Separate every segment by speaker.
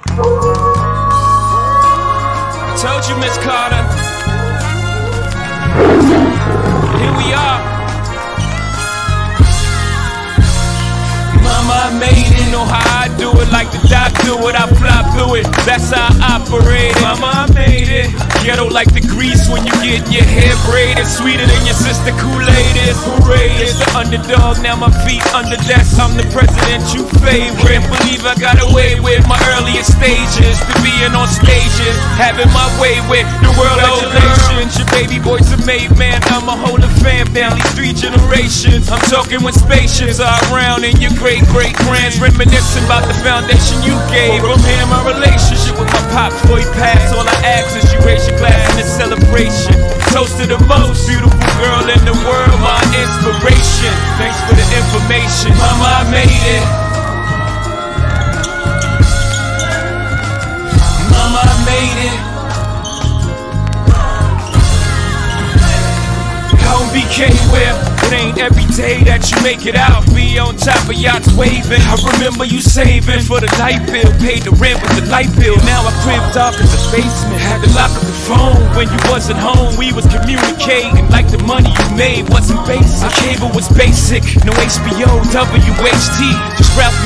Speaker 1: I told you, Miss Carter. Made it. Know how I do it, like the doc do it. I fly through it. That's how I operate. Mama, I made it. Ghetto like the grease when you get your hair braided. Sweeter than your sister Kool-Aid is. Hooray, it's the underdog. Now my feet under desk. I'm the president you favorite. Believe I got away with my earliest stages. To being on stages. Having my way with the world ovations. Your baby boy's a made man. I'm a whole fam down these three generations. I'm talking when spaceships are around and your great great grands reminiscing about the foundation you gave. From here, my relationship with my pops he passed. All I ask is you raise your glass in this celebration. Toast to the most BK where it ain't every day that you make it out. Be on top of yachts waving. I remember you saving for the light bill. Paid the rent with the light bill. Now I crib off as the basement. Had to lock up the phone when you wasn't home. We was communicating like the money you made wasn't basic. Our cable was basic. No HBO, WHT.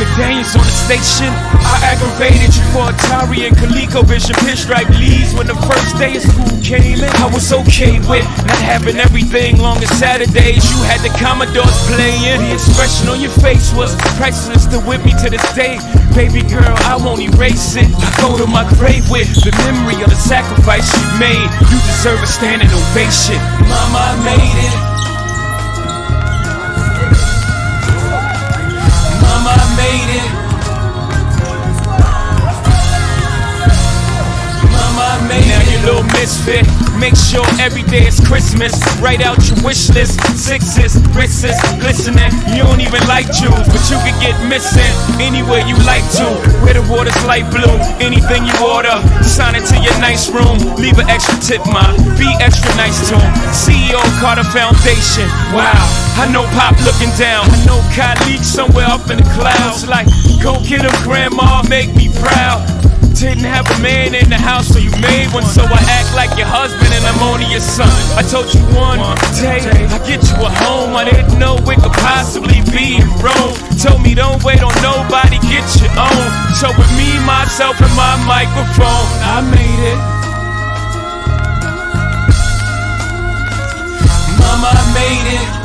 Speaker 1: Ralph McDaniels on the station. I aggravated you for Atari and ColecoVision pinstripe leads when the first day of school came in. I was okay with not having everything long as Saturdays. You had the Commodores playing. The expression on your face was priceless. Still with me to this day. Baby girl, I won't erase it. I go to my grave with the memory of the sacrifice you made. You deserve a standing ovation. Mama, I made it. Misfit. Make sure every day is Christmas. Write out your wish list. Sixes, wrists, glistening. You don't even like jewels, but you could get missing anywhere you like to. Where the water's light blue. Anything you order, sign it to your nice room. Leave an extra tip, ma. Be extra nice to him. CEO Carter Foundation. Wow, I know Pop looking down. I know Khalid somewhere up in the clouds. Like, go get him, Grandma, make me proud. Didn't have a man in the house, so you made one. So I act like your husband and I'm only your son. I told you one day I get you a home. I didn't know it could possibly be in Rome. Told me don't wait on nobody, get your own. So with me, myself, and my microphone, I made it. Mama, I made it.